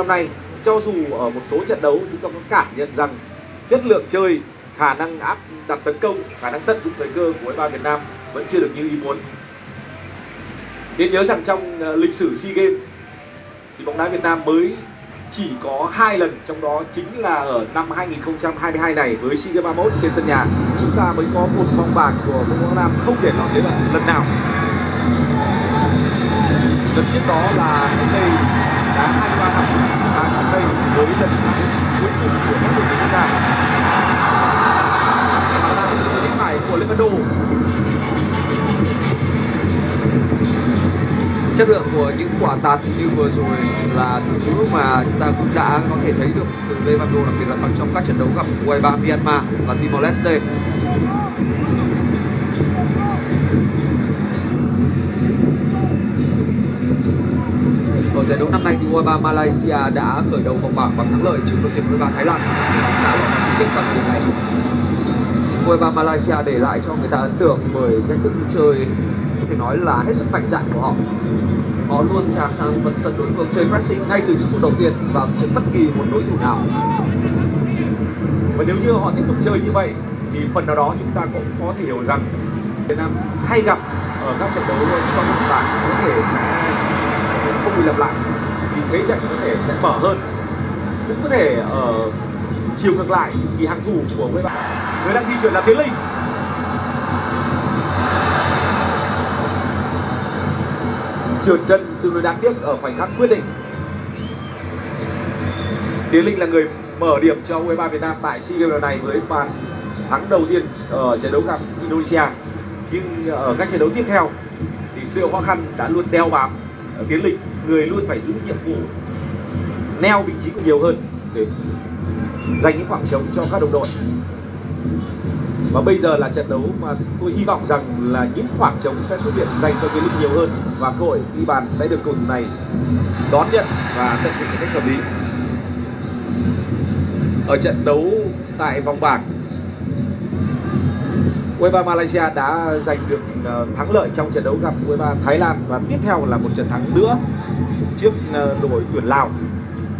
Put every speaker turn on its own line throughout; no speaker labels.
năm nay, cho dù ở một số trận đấu, chúng ta có cảm nhận rằng chất lượng chơi, khả năng áp đặt tấn công, khả năng tận dụng thời cơ của U23 Việt Nam vẫn chưa được như ý muốn. Nên nhớ rằng trong ờ, lịch sử SEA Games, thì bóng đá Việt Nam mới chỉ có hai lần, trong đó chính là ở năm 2022 này với SEA Games 31 trên sân nhà. Chúng ta mới có một vòng bảng của bóng đá Nam không để lọt đến lần nào. Lần trước đó là cách đây đã 23 học và gần đây với lần thắng cuối cùng của các đội tuyển quốc gia. Và là cánh phải của Liverpool
chất lượng của những quả tạt như vừa rồi là thứ mà chúng ta cũng đã có thể thấy được từ Levando đặc biệt là trong các trận đấu gặp U23 Myanmar và Timor Leste ở giải đấu năm nay thì U23 Malaysia đã khởi đầu vòng bảng bằng thắng lợi trước đội tuyển U23 Thái Lan. Đã là chung kết bằng điểm này. U23 Malaysia để lại cho người ta ấn tượng bởi cách thức chơi, có thể nói là hết sức mạnh dạn của họ. Họ luôn tràn sang phần sân đối phương chơi pressing ngay từ những phút đầu tiên và trước bất kỳ một đối thủ nào.
Và nếu như họ tiếp tục chơi như vậy, thì phần nào đó chúng ta cũng có thể hiểu rằng Việt Nam hay gặp ở các trận đấu trong vòng bảng có thể sẽ không bị lặp lại, thì thế trận có thể sẽ mở hơn. Cũng có thể ở chiều ngược lại thì hàng thủ của người bạn người đang di chuyển là Tiến Linh. Trượt chân tương đối đáng tiếc ở khoảnh khắc quyết định. Tiến Linh là người mở điểm cho U23 Việt Nam tại SEA Games lần này với bàn thắng đầu tiên ở trận đấu gặp Indonesia. Nhưng ở các trận đấu tiếp theo thì sự khó khăn đã luôn đeo bám. Ờ, cái lịch, người luôn phải giữ nhiệm vụ, neo vị trí nhiều hơn để dành những khoảng trống cho các đồng đội. Và bây giờ là trận đấu mà tôi hy vọng rằng là những khoảng trống sẽ xuất hiện dành cho cái lịch nhiều hơn và cơ hội ghi bàn sẽ được cầu thủ này đón nhận và tận dụng một cách hợp lý. Ở trận đấu tại vòng bảng U23 Malaysia đã giành được ờ, thắng lợi trong trận đấu gặp U23 Thái Lan và tiếp theo là một trận thắng nữa trước ờ, đội tuyển Lào.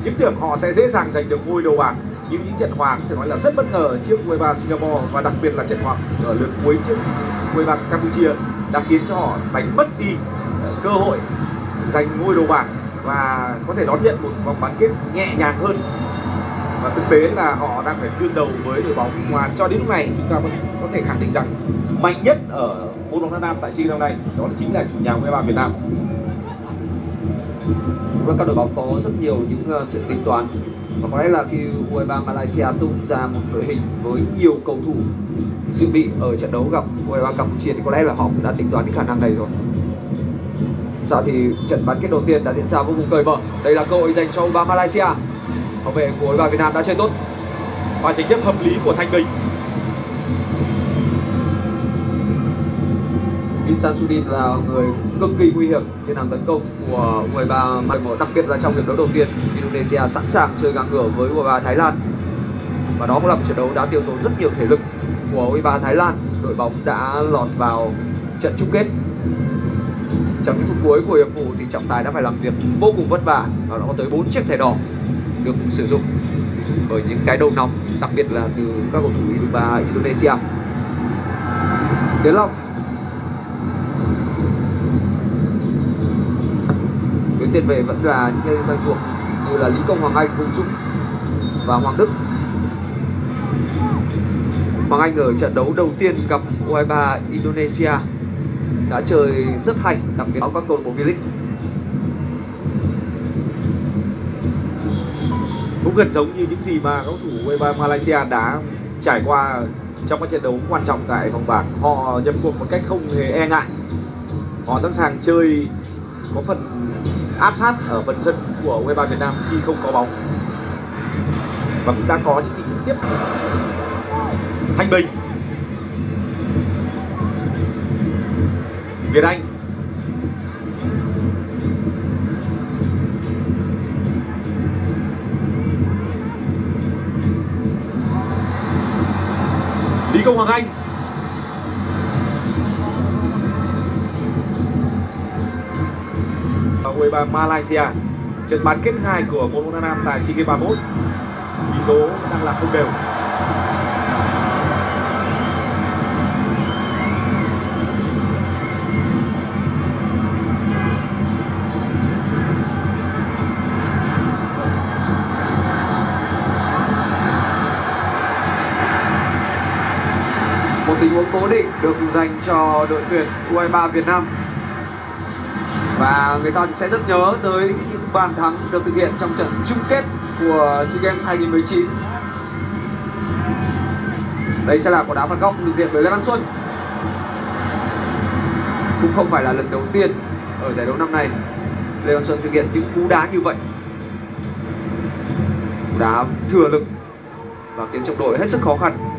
Những tưởng họ sẽ dễ dàng giành được ngôi đầu bảng, nhưng những trận hòa có thể nói là rất bất ngờ trước U23 Singapore và đặc biệt là trận hòa ở lượt cuối trước U23 Campuchia đã khiến cho họ đánh mất đi ờ, cơ hội giành ngôi đầu bảng và có thể đón nhận một vòng bán kết nhẹ nhàng hơn và thực tế là họ đang phải đương đầu với đội bóng mà cho đến lúc này chúng ta vẫn có thể khẳng định rằng mạnh nhất ở môn bóng đá nam tại SEA năm nay đó là chính là chủ nhà U23 Việt Nam.
Và các đội bóng có rất nhiều những uh, sự tính toán và có lẽ là khi U23 Malaysia tung ra một đội hình với nhiều cầu thủ dự bị ở trận đấu gặp U23 Campuchia thì có lẽ là họ cũng đã tính toán cái khả năng này rồi. Dạ thì trận bán kết đầu tiên đã diễn ra vô cùng cởi mở. Đây là cơ hội dành cho U23 Malaysia. Bảo vệ của U23 Việt Nam đã chơi tốt.
Và tranh chấp hợp lý của Thanh Bình.
Insan Sudin là người cực kỳ nguy hiểm trên hàng tấn công của U23 Myanmar đặc biệt là trong hiệp đấu đầu tiên Indonesia sẵn sàng chơi ngang ngửa với U23 Thái Lan. Và đó cũng là một trận đấu đã tiêu tốn rất nhiều thể lực của U23 Thái Lan. Đội bóng đã lọt vào trận chung kết. Trong những phút cuối của hiệp phụ thì trọng tài đã phải làm việc vô cùng vất vả. Và đã có tới 4 chiếc thẻ đỏ được sử dụng bởi những cái đầu nóng đặc biệt là từ các cầu thủ U23 Indonesia Tiến Long tuyến tiền vệ vẫn là những cái quen thuộc như là Lý Công Hoàng Anh, Hùng Dũng và Hoàng Đức. Hoàng Anh ở trận đấu đầu tiên gặp U23 Indonesia đã chơi rất hay, đặc biệt ở các câu lạc bộ V-League.
Cũng gần giống như những gì mà cầu thủ U23 Malaysia đã trải qua trong các trận đấu quan trọng tại vòng bảng. Họ nhập cuộc một cách không hề e ngại. Họ sẵn sàng chơi, có phần áp sát ở phần sân của U23 Việt Nam khi không có bóng và cũng đã có những tình huống tiếp Thanh Bình Việt Anh Lý Công Hoàng Anh. U23 Malaysia. Trận bán kết 2 của môn bóng đá nam tại SEA Games 31 tỷ số đang là không đều.
Một tình huống cố định được dành cho đội tuyển U23 Việt Nam. Và người ta sẽ rất nhớ tới những bàn thắng được thực hiện trong trận chung kết của SEA Games 2019 đây sẽ là quả đá phạt góc thực hiện bởi Lê Văn Xuân. Cũng không phải là lần đầu tiên ở giải đấu năm nay Lê Văn Xuân thực hiện những cú đá như vậy. Cú đá thừa lực và khiến trọng đội hết sức khó khăn.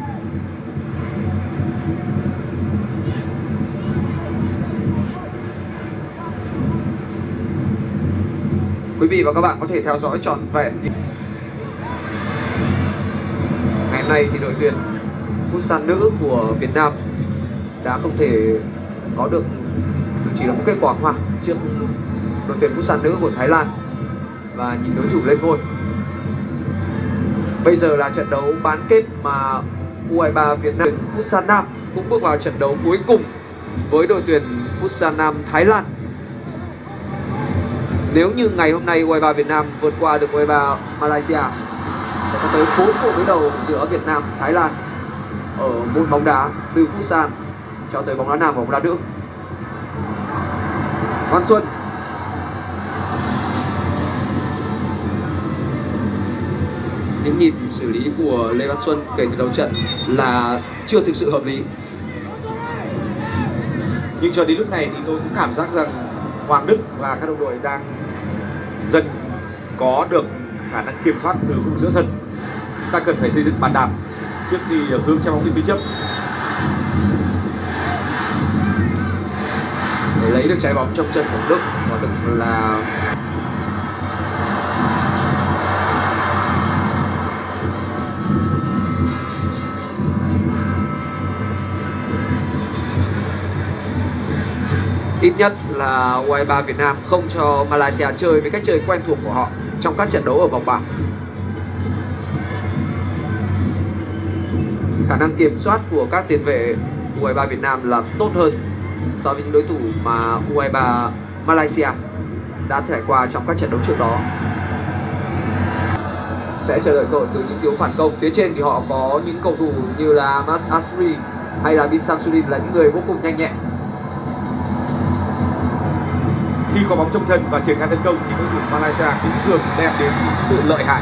Quý vị và các bạn có thể theo dõi trọn vẹn Ngày hôm nay thì đội tuyển Futsal nữ của Việt Nam đã không thể có được chỉ là một kết quả hòa trước đội tuyển Futsal nữ của Thái Lan và nhìn đối thủ lên ngôi. Bây giờ là trận đấu bán kết mà U23 Việt Nam Futsal Nam cũng bước vào trận đấu cuối cùng với đội tuyển Futsal Nam Thái Lan nếu như ngày hôm nay U23 Việt Nam vượt qua được U23 Malaysia, sẽ có tới 4 cuộc đối đầu giữa Việt Nam, Thái Lan ở môn bóng đá từ futsal cho tới bóng đá nam và bóng đá nữ. Văn Xuân những nhịp xử lý của Lê Văn Xuân kể từ đầu trận là chưa thực sự hợp lý.
nhưng cho đến lúc này thì tôi cũng cảm giác rằng Hoàng Đức và các đồng đội đang dần có được khả năng kiểm soát từ khu giữa sân. Chúng ta cần phải xây dựng bàn đạp trước khi hướng trái bóng đi phía trước.
Để lấy được trái bóng trong chân của Đức và Đức là ít nhất là U23 Việt Nam không cho Malaysia chơi với cách chơi quen thuộc của họ trong các trận đấu ở vòng bảng. Khả năng kiểm soát của các tiền vệ U23 Việt Nam là tốt hơn so với những đối thủ mà U23 Malaysia đã trải qua trong các trận đấu trước đó. Sẽ chờ đợi cơ hội từ những yếu phản công. Phía trên thì họ có những cầu thủ như là Mas Asri hay là Bin Samsudin là những người vô cùng nhanh nhẹn
khi có bóng trong chân và triển khai tấn công thì cầu thủ Malaysia cũng thường đem đến sự lợi hại.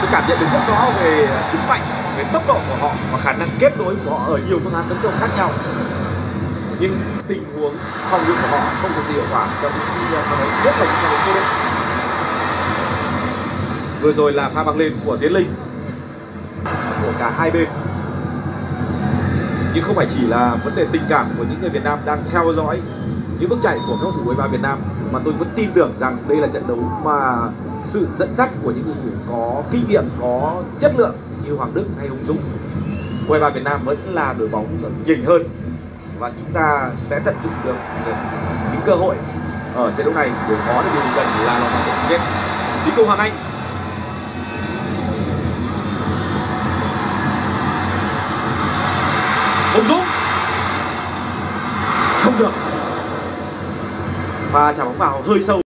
Tôi cảm nhận được rất rõ về sức mạnh, về tốc độ của họ và khả năng kết nối của họ ở nhiều phương án tấn công khác nhau. Nhưng tình huống phòng ngự của họ không có gì hiệu quả trong những video sau đấy, nhất là những trận đấu vừa rồi là pha băng lên của tiến linh, của cả hai bên. Nhưng không phải chỉ là vấn đề tình cảm của những người Việt Nam đang theo dõi những bước chạy của các cầu thủ U23 Việt Nam mà tôi vẫn tin tưởng rằng đây là trận đấu mà sự dẫn dắt của những cầu thủ có kinh nghiệm, có chất lượng như Hoàng Đức hay Hùng Dũng U23 Việt Nam vẫn là đội bóng nhỉnh hơn và chúng ta sẽ tận dụng được những cơ hội ở trận đấu này để có được điều cần là lọt vào trận chung kết. Lý Công Hoàng Anh pha trả bóng vào hơi sâu.